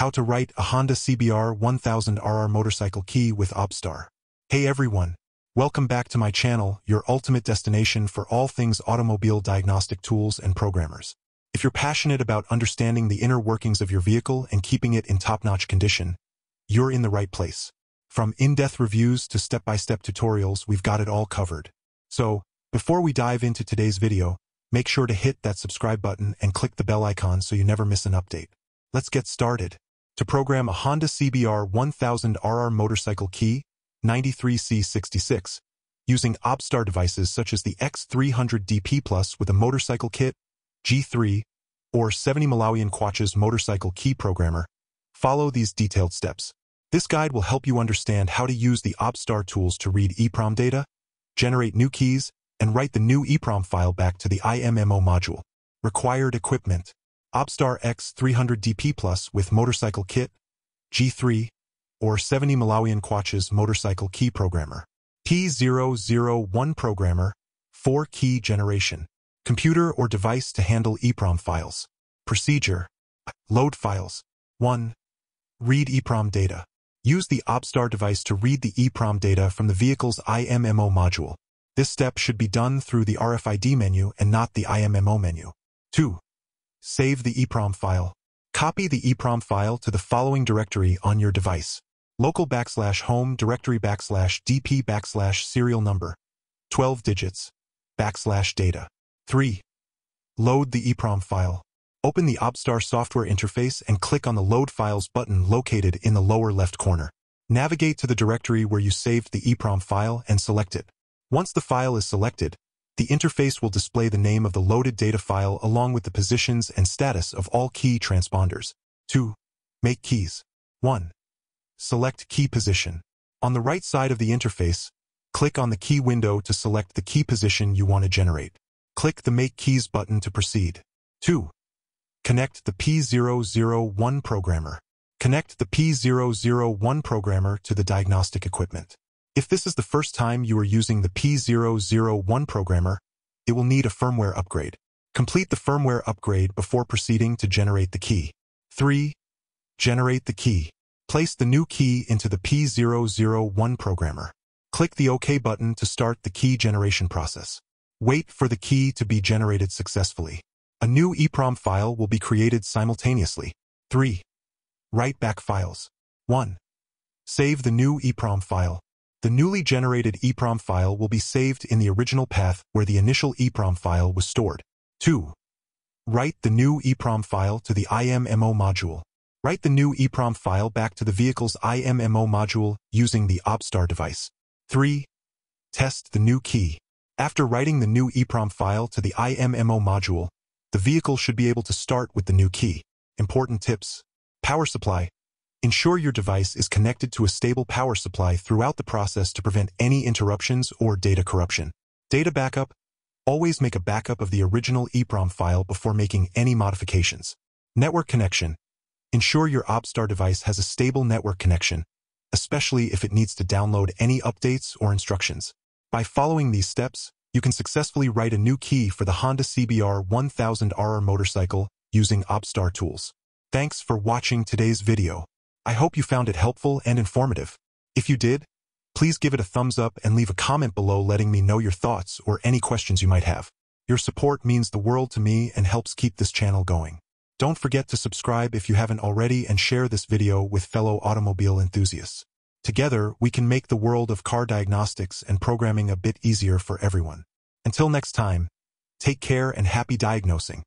How to write a Honda CBR 1000RR motorcycle key with OBDSTAR. Hey everyone, welcome back to my channel, your ultimate destination for all things automobile diagnostic tools and programmers. If you're passionate about understanding the inner workings of your vehicle and keeping it in top-notch condition, you're in the right place. From in-depth reviews to step-by-step -step tutorials, we've got it all covered. So, before we dive into today's video, make sure to hit that subscribe button and click the bell icon so you never miss an update. Let's get started. To program a Honda CBR 1000RR motorcycle key, 93C66, using OBDSTAR devices such as the X300DP Plus with a motorcycle kit, G3, or 70 Malawian Kwacha's motorcycle key programmer, follow these detailed steps. This guide will help you understand how to use the OBDSTAR tools to read EEPROM data, generate new keys, and write the new EEPROM file back to the IMMO module. Required equipment. OBDSTAR X300DP Plus with motorcycle kit, G3, or 70 Malawian Kwacha's motorcycle key programmer. P001 programmer, 4 key generation. Computer or device to handle EEPROM files. Procedure. Load files. 1. Read EEPROM data. Use the OBDSTAR device to read the EEPROM data from the vehicle's IMMO module. This step should be done through the RFID menu and not the IMMO menu. 2. Save the EEPROM file. Copy the EEPROM file to the following directory on your device. Local backslash home directory backslash DP backslash serial number. 12 digits. Backslash data. 3. Load the EEPROM file. Open the OBDSTAR software interface and click on the Load Files button located in the lower left corner. Navigate to the directory where you saved the EEPROM file and select it. Once the file is selected, the interface will display the name of the loaded data file along with the positions and status of all key transponders. 2. Make keys. 1. Select key position. On the right side of the interface, click on the key window to select the key position you want to generate. Click the Make Keys button to proceed. 2. Connect the P001 programmer. Connect the P001 programmer to the diagnostic equipment. If this is the first time you are using the P001 programmer, it will need a firmware upgrade. Complete the firmware upgrade before proceeding to generate the key. 3. Generate the key. Place the new key into the P001 programmer. Click the OK button to start the key generation process. Wait for the key to be generated successfully. A new EEPROM file will be created simultaneously. 3. Write back files. 1. Save the new EEPROM file. The newly generated EEPROM file will be saved in the original path where the initial EEPROM file was stored. 2. Write the new EEPROM file to the IMMO module. Write the new EEPROM file back to the vehicle's IMMO module using the OBDSTAR device. 3. Test the new key. After writing the new EEPROM file to the IMMO module, the vehicle should be able to start with the new key. Important tips. Power supply. Ensure your device is connected to a stable power supply throughout the process to prevent any interruptions or data corruption. Data backup. Always make a backup of the original EEPROM file before making any modifications. Network connection. Ensure your OBDSTAR device has a stable network connection, especially if it needs to download any updates or instructions. By following these steps, you can successfully write a new key for the Honda CBR 1000RR motorcycle using OBDSTAR tools. Thanks for watching today's video. I hope you found it helpful and informative. If you did, please give it a thumbs up and leave a comment below letting me know your thoughts or any questions you might have. Your support means the world to me and helps keep this channel going. Don't forget to subscribe if you haven't already and share this video with fellow automobile enthusiasts. Together, we can make the world of car diagnostics and programming a bit easier for everyone. Until next time, take care and happy diagnosing.